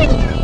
Ready.